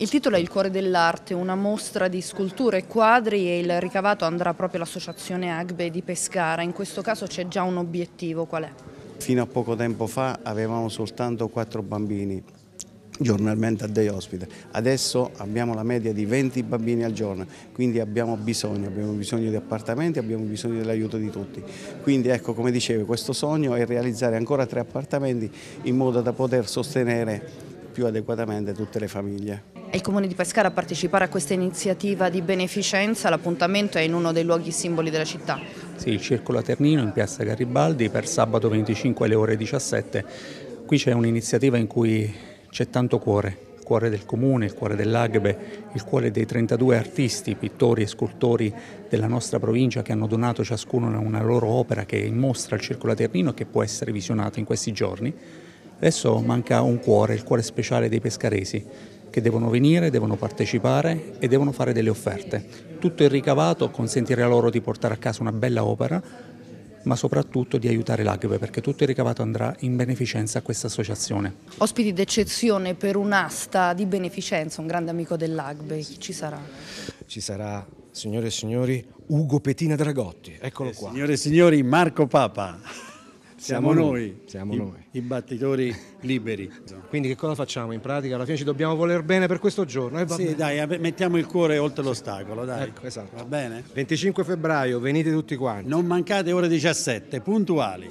Il titolo è Il cuore dell'arte, una mostra di sculture e quadri e il ricavato andrà proprio all'associazione Agbe di Pescara. In questo caso c'è già un obiettivo, qual è? Fino a poco tempo fa avevamo soltanto quattro bambini giornalmente a day ospite. Adesso abbiamo la media di 20 bambini al giorno, quindi abbiamo bisogno, abbiamo bisogno di appartamenti, abbiamo bisogno dell'aiuto di tutti. Quindi ecco, come dicevo, questo sogno è realizzare ancora tre appartamenti in modo da poter sostenere più adeguatamente tutte le famiglie. È il Comune di Pescara a partecipare a questa iniziativa di beneficenza, l'appuntamento è in uno dei luoghi simboli della città. Sì, il Circolo Aternino in piazza Garibaldi per sabato 25 alle ore 17. Qui c'è un'iniziativa in cui c'è tanto cuore, il cuore del Comune, il cuore dell'Agbe, il cuore dei 32 artisti, pittori e scultori della nostra provincia che hanno donato ciascuno una loro opera che mostra al Circolo Aternino e che può essere visionata in questi giorni. Adesso manca un cuore, il cuore speciale dei pescaresi che devono venire, devono partecipare e devono fare delle offerte. Tutto il ricavato consentirà loro di portare a casa una bella opera, ma soprattutto di aiutare l'Agbe perché tutto il ricavato andrà in beneficenza a questa associazione. Ospiti d'eccezione per un'asta di beneficenza, un grande amico dell'Agbe, chi ci sarà? Ci sarà, signore e signori, Ugo Petina Dragotti, eccolo qua. Signore e signori, Marco Papa. Siamo, Siamo noi, siamo i, noi. i battitori liberi. Quindi che cosa facciamo in pratica? Alla fine ci dobbiamo voler bene per questo giorno. eh, Sì, bene. dai, mettiamo il cuore oltre l'ostacolo, dai. Ecco, esatto. Va bene? 25 febbraio, venite tutti quanti. Non mancate ore 17, puntuali.